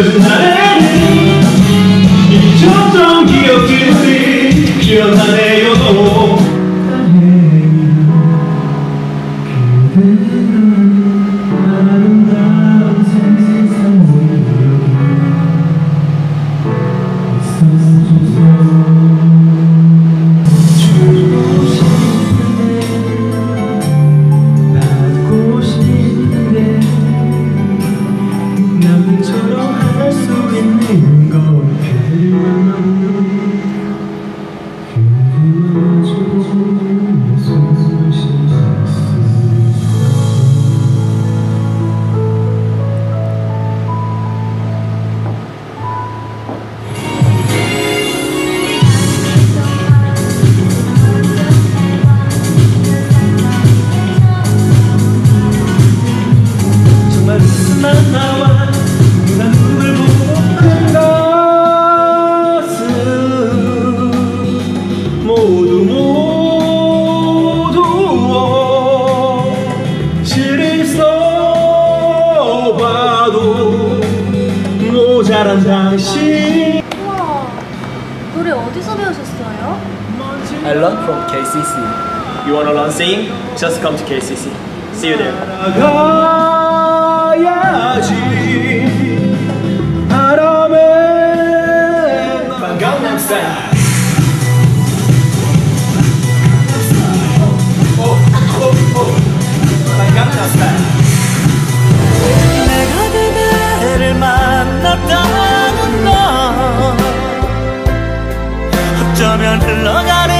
첫날에는 잊혔던 기억들이 기억나네요 아름다운 세상 받 모두 모두 실을 써봐도 모자란 당신 우와 노래 어디서 배우셨어요? I learned from KCC You wanna learn singing? Just come to KCC See you there 가야지 바람에 강남스타일 어쩌면 흘러가는